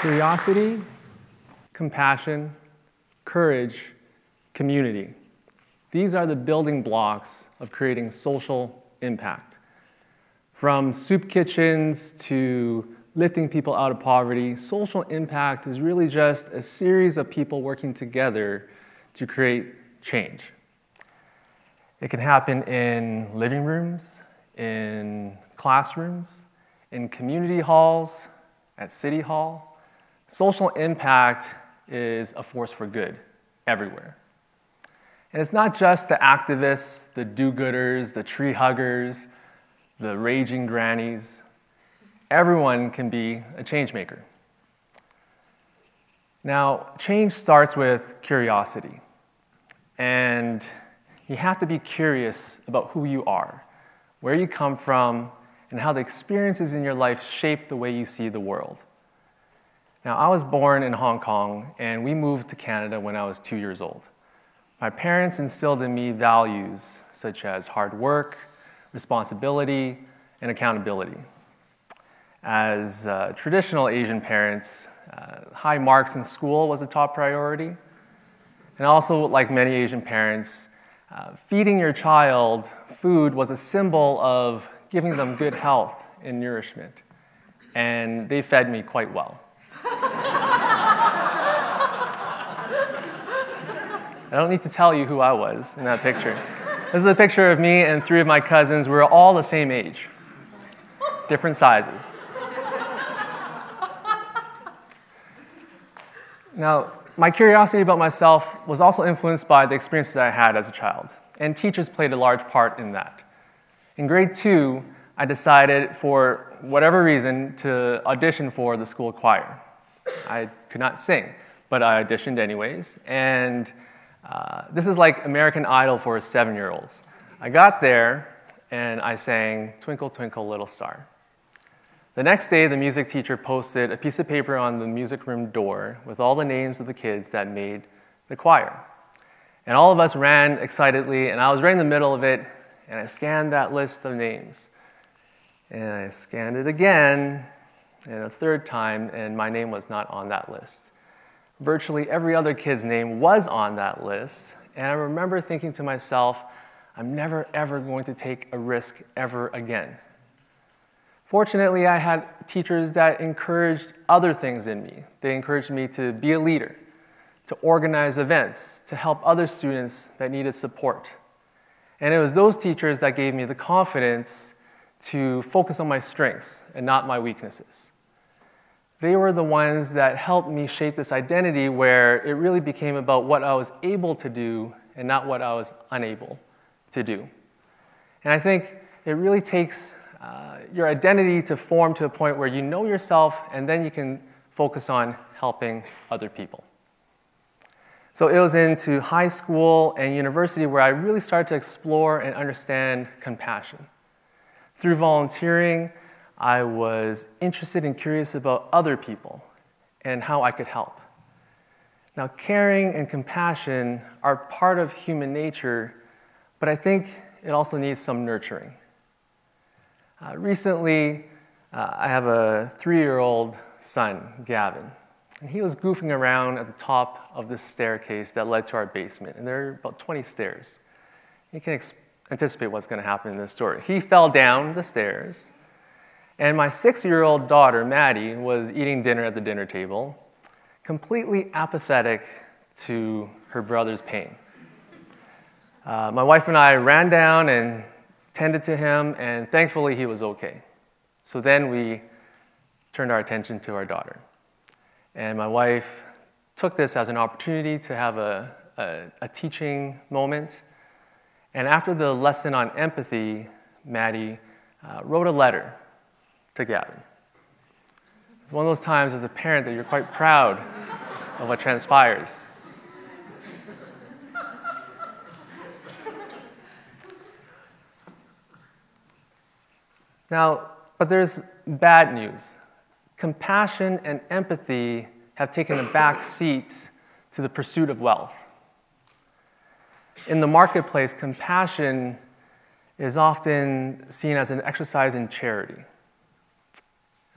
Curiosity, compassion, courage, community. These are the building blocks of creating social impact. From soup kitchens to lifting people out of poverty, social impact is really just a series of people working together to create change. It can happen in living rooms, in classrooms, in community halls, at City Hall. Social impact is a force for good everywhere. And it's not just the activists, the do gooders, the tree huggers, the raging grannies. Everyone can be a change maker. Now, change starts with curiosity. And you have to be curious about who you are, where you come from, and how the experiences in your life shape the way you see the world. Now, I was born in Hong Kong, and we moved to Canada when I was two years old. My parents instilled in me values such as hard work, responsibility, and accountability. As uh, traditional Asian parents, uh, high marks in school was a top priority. And also, like many Asian parents, uh, feeding your child food was a symbol of giving them good health and nourishment. And they fed me quite well. I don't need to tell you who I was in that picture. This is a picture of me and three of my cousins. We are all the same age, different sizes. Now, my curiosity about myself was also influenced by the experiences I had as a child, and teachers played a large part in that. In grade two, I decided, for whatever reason, to audition for the school choir. I could not sing, but I auditioned anyways, and uh, this is like American Idol for seven year olds. I got there and I sang Twinkle, Twinkle, Little Star. The next day, the music teacher posted a piece of paper on the music room door with all the names of the kids that made the choir. And all of us ran excitedly, and I was right in the middle of it, and I scanned that list of names. And I scanned it again, and a third time, and my name was not on that list virtually every other kid's name was on that list. And I remember thinking to myself, I'm never, ever going to take a risk ever again. Fortunately, I had teachers that encouraged other things in me. They encouraged me to be a leader, to organize events, to help other students that needed support. And it was those teachers that gave me the confidence to focus on my strengths and not my weaknesses they were the ones that helped me shape this identity where it really became about what I was able to do and not what I was unable to do. And I think it really takes uh, your identity to form to a point where you know yourself and then you can focus on helping other people. So it was into high school and university where I really started to explore and understand compassion. Through volunteering, I was interested and curious about other people and how I could help. Now, caring and compassion are part of human nature, but I think it also needs some nurturing. Uh, recently, uh, I have a three year old son, Gavin, and he was goofing around at the top of this staircase that led to our basement, and there are about 20 stairs. You can ex- anticipate what's going to happen in this story. He fell down the stairs and my six year old daughter, Maddie, was eating dinner at the dinner table, completely apathetic to her brother's pain. Uh, my wife and I ran down and tended to him, and thankfully he was okay. So then we turned our attention to our daughter. And my wife took this as an opportunity to have a, a, a teaching moment. And after the lesson on empathy, Maddie uh, wrote a letter to Gavin. It's one of those times as a parent that you're quite proud of what transpires. Now, but there's bad news. Compassion and empathy have taken a back seat to the pursuit of wealth. In the marketplace, compassion is often seen as an exercise in charity.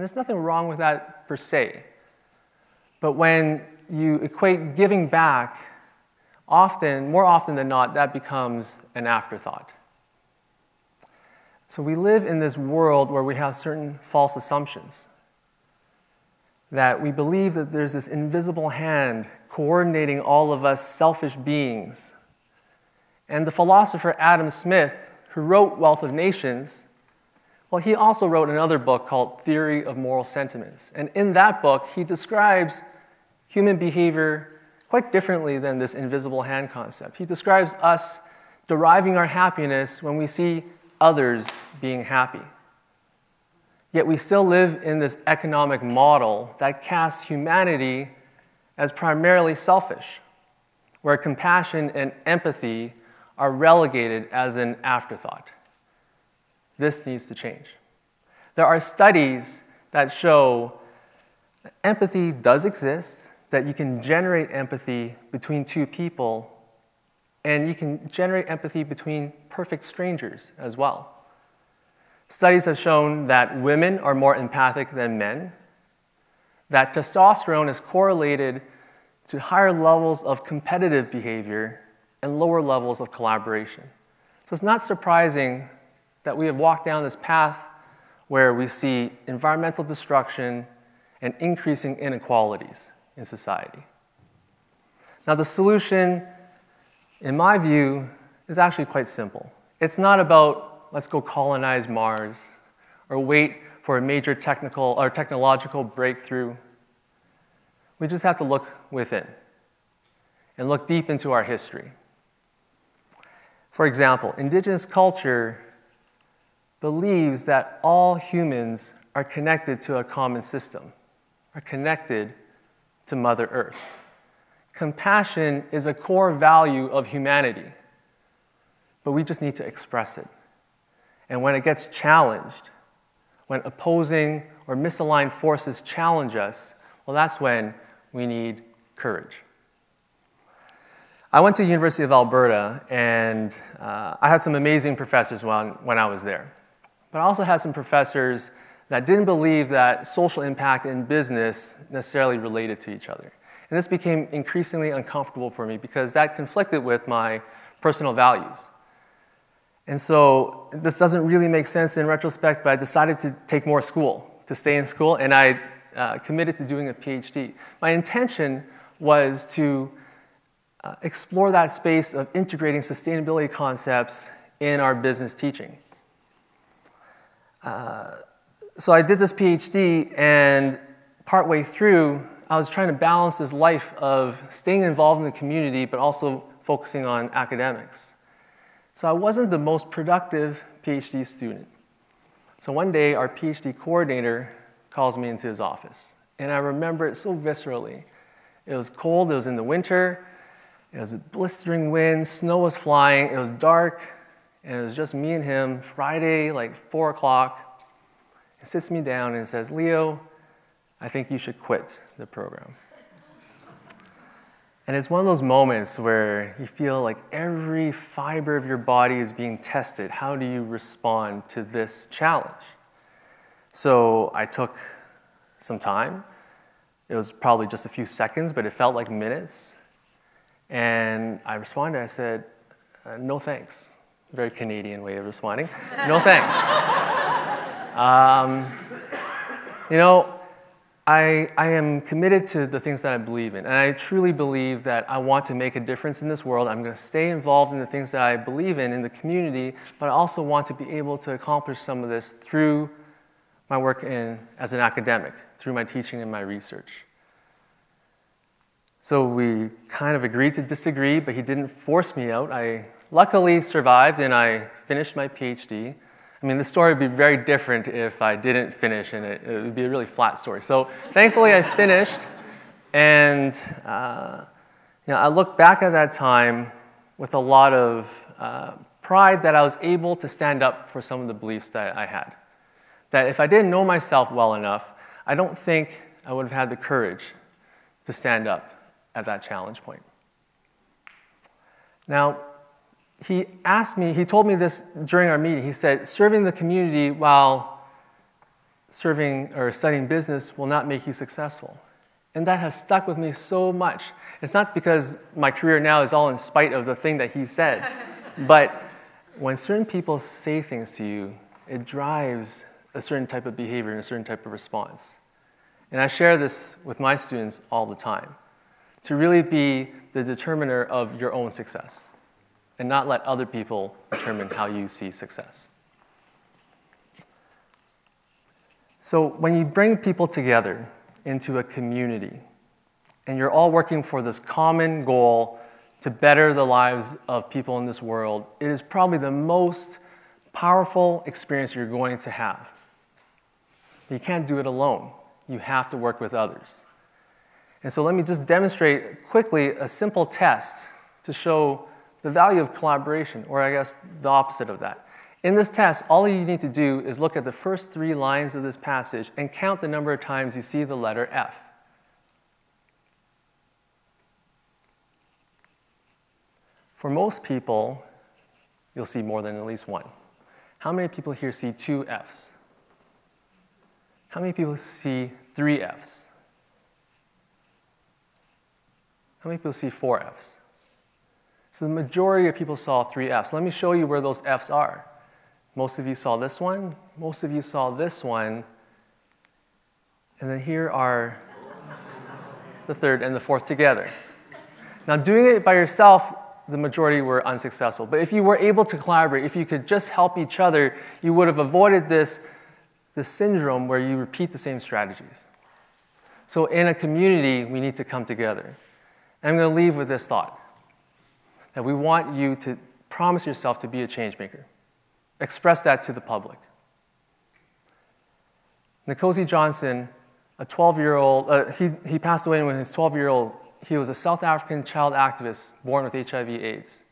And there's nothing wrong with that per se. But when you equate giving back, often, more often than not, that becomes an afterthought. So we live in this world where we have certain false assumptions. That we believe that there's this invisible hand coordinating all of us selfish beings. And the philosopher Adam Smith, who wrote Wealth of Nations, well, he also wrote another book called Theory of Moral Sentiments. And in that book, he describes human behavior quite differently than this invisible hand concept. He describes us deriving our happiness when we see others being happy. Yet we still live in this economic model that casts humanity as primarily selfish, where compassion and empathy are relegated as an afterthought. This needs to change. There are studies that show empathy does exist, that you can generate empathy between two people and you can generate empathy between perfect strangers as well. Studies have shown that women are more empathic than men, that testosterone is correlated to higher levels of competitive behavior and lower levels of collaboration. So it's not surprising that we have walked down this path where we see environmental destruction and increasing inequalities in society. Now, the solution in my view, is actually quite simple. It's not about let's go colonize Mars or wait for a major technical or technological breakthrough. We just have to look within and look deep into our history. For example, indigenous culture believes that all humans are connected to a common system, are connected to Mother Earth. Compassion is a core value of humanity, but we just need to express it. And when it gets challenged, when opposing or misaligned forces challenge us, well, that's when we need courage. I went to University of Alberta, and uh, I had some amazing professors when, when I was there. But I also had some professors that didn't believe that social impact and business necessarily related to each other. And this became increasingly uncomfortable for me because that conflicted with my personal values. And so this doesn't really make sense in retrospect, but I decided to take more school, to stay in school, and I uh, committed to doing a PhD. My intention was to uh, explore that space of integrating sustainability concepts in our business teaching. Uh, so I did this PhD, and partway through, I was trying to balance this life of staying involved in the community, but also focusing on academics. So I wasn't the most productive PhD student. So one day, our PhD coordinator calls me into his office. And I remember it so viscerally. It was cold, it was in the winter, it was a blistering wind, snow was flying, it was dark, and it was just me and him, Friday, like 4 o'clock. He sits me down and says, Leo, I think you should quit the program. And it's one of those moments where you feel like every fiber of your body is being tested. How do you respond to this challenge? So I took some time. It was probably just a few seconds, but it felt like minutes. And I responded, I said, uh, no thanks. Very Canadian way of responding. no thanks. Um, you know, I, I am committed to the things that I believe in. And I truly believe that I want to make a difference in this world. I'm going to stay involved in the things that I believe in in the community, but I also want to be able to accomplish some of this through my work in, as an academic, through my teaching and my research. So we kind of agreed to disagree, but he didn't force me out. I luckily survived and I finished my PhD. I mean, the story would be very different if I didn't finish, and it, it would be a really flat story. So thankfully, I finished, and uh, you know, I look back at that time with a lot of uh, pride that I was able to stand up for some of the beliefs that I had. That if I didn't know myself well enough, I don't think I would have had the courage to stand up at that challenge point. Now, he asked me, he told me this during our meeting. He said, serving the community while serving or studying business will not make you successful. And that has stuck with me so much. It's not because my career now is all in spite of the thing that he said, but when certain people say things to you, it drives a certain type of behavior and a certain type of response. And I share this with my students all the time to really be the determiner of your own success and not let other people determine how you see success. So, when you bring people together into a community and you're all working for this common goal to better the lives of people in this world, it is probably the most powerful experience you're going to have. You can't do it alone, you have to work with others. And so, let me just demonstrate quickly a simple test to show the value of collaboration, or I guess the opposite of that. In this test, all you need to do is look at the first three lines of this passage and count the number of times you see the letter F. For most people, you'll see more than at least one. How many people here see two F's? How many people see three F's? How many people see four F's? So the majority of people saw three F's. Let me show you where those F's are. Most of you saw this one, most of you saw this one, and then here are the third and the fourth together. Now, doing it by yourself, the majority were unsuccessful. But if you were able to collaborate, if you could just help each other, you would have avoided this, this syndrome where you repeat the same strategies. So, in a community, we need to come together. And I'm going to leave with this thought that we want you to promise yourself to be a change maker. Express that to the public. Nkosi Johnson, a 12 year old, uh, he, he passed away when he was 12 years old. He was a South African child activist born with HIV/AIDS.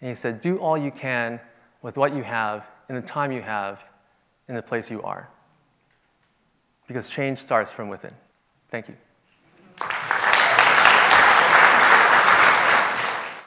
And he said, Do all you can with what you have, in the time you have, in the place you are. Because change starts from within. Thank you.